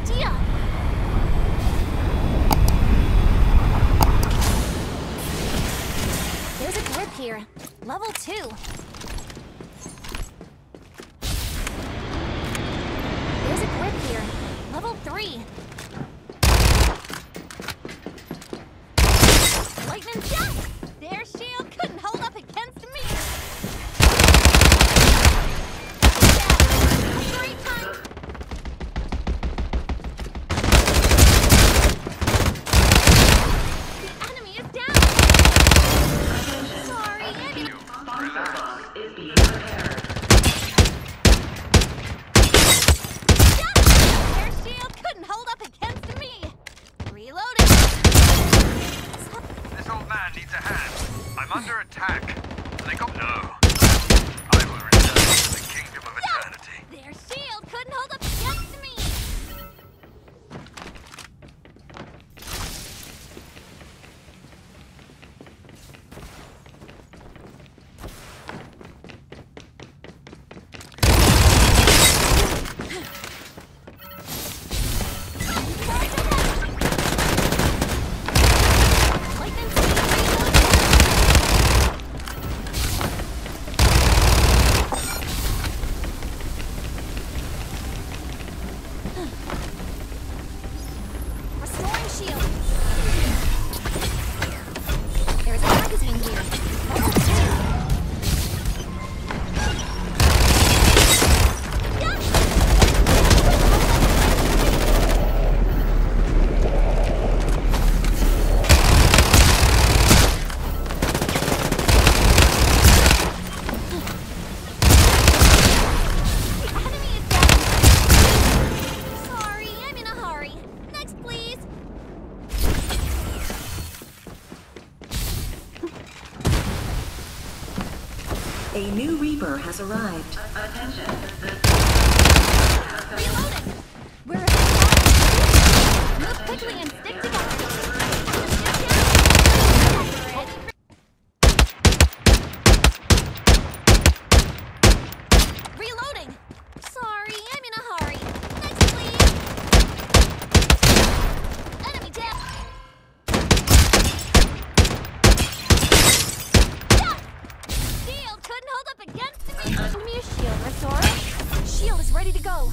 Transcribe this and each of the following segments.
idea. There's a group here. Level two. There's a group here. Level three. Lightning jump! is being prepared. A new Reaper has arrived. Attention. shield restored. Shield is ready to go.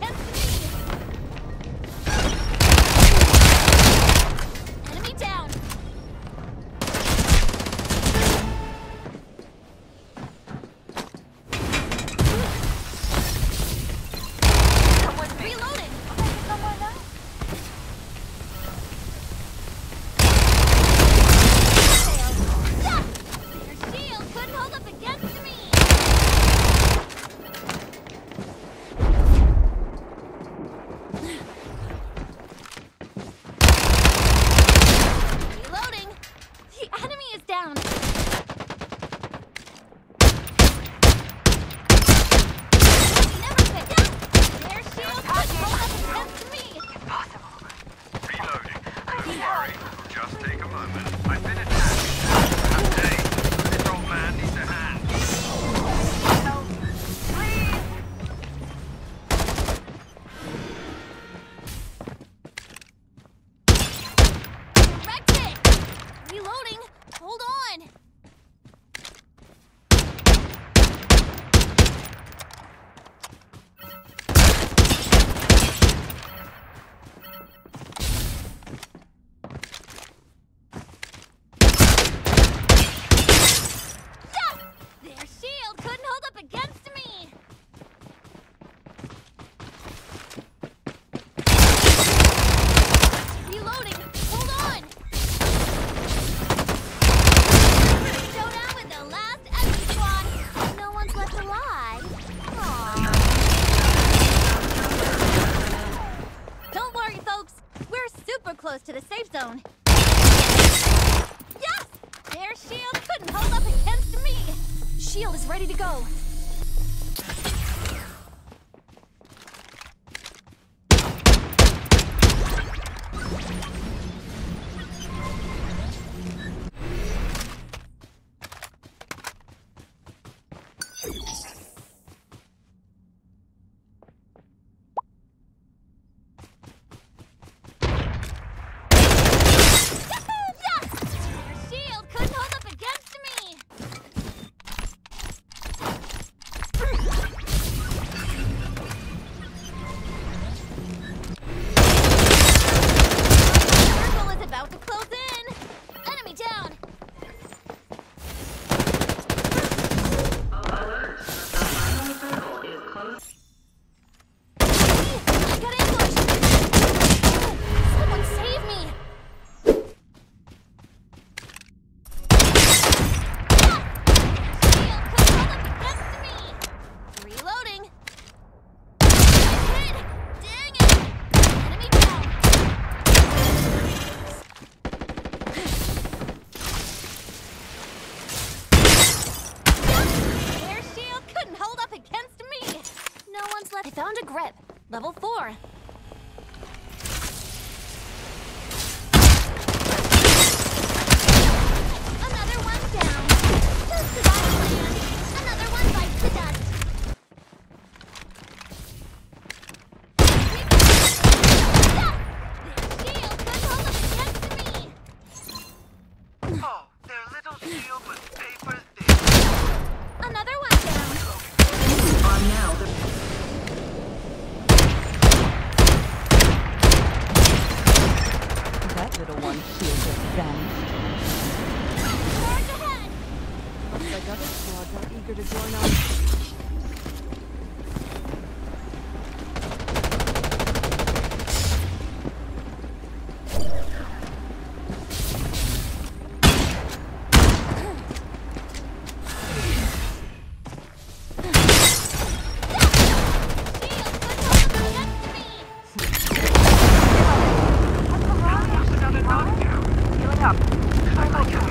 Oh my god.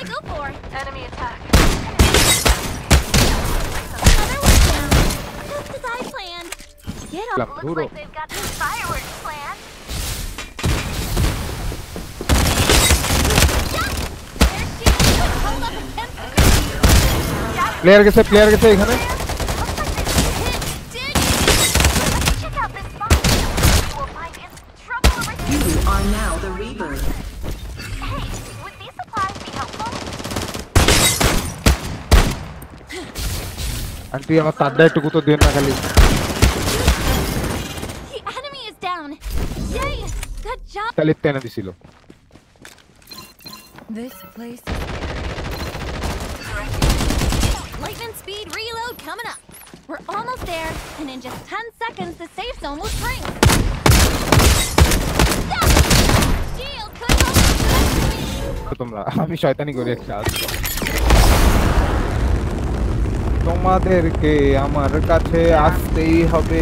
La puro. Player গেছে player গেছে এখানে aunty আমার তাড্ডা একটু তো দিন না খালি তাহলে di silo. This place Lightning speed reload coming up. We're almost there, and in just 10 seconds, the safe zone will shrink. Shield could hold তোমরা আমি শয়তানি করে একটা তোমাদেরকে আমার কাছে আসতেই হবে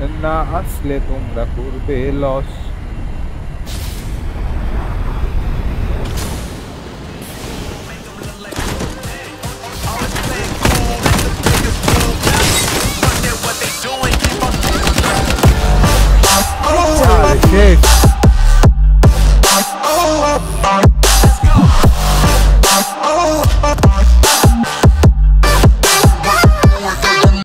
ना असले तुम रकुर बेलौस